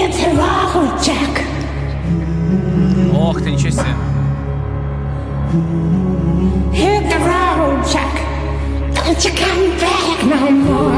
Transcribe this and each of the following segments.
Это Рахуль, Джек. Ох ты, ничего себе. Это Рахуль, Джек. Don't you come back no more.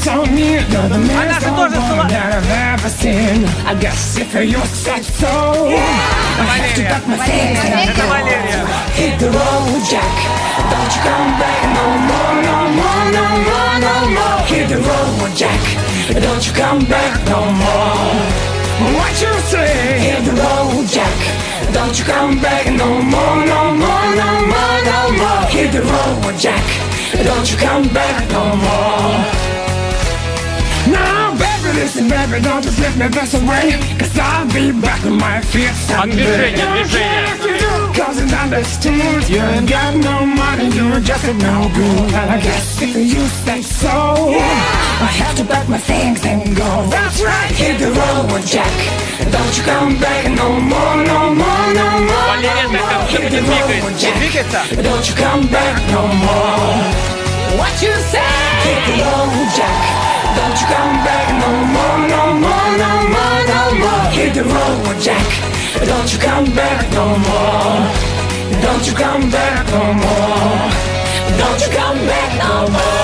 saw me, now the man's the one that I've ever seen. I guess if you said sex, so I have to duck my face and go. Hit the road, Jack. Don't you come back no more, no more, no more, no more. Hit the road, Jack. Don't you come back no more. What you say? Hit the road, Jack. Don't you come back no more, no more, no more, no more. Hit the road, Jack. Don't you come back no more listen, baby, don't just let me pass away. Cause I'll be back with my feet someday Don't care if you do, cause it understands You ain't got no money, you're just a no-good And I guess if you say so yeah. I have to pack my things and go. That's right, hit the road, Jack. Don't you come back no more, no more, no more, no more. Hit the road, Jack. Don't you come back no more. What you say? Hit the road, Jack. Don't you come back no more. Don't you come back no more. Don't you come back no more.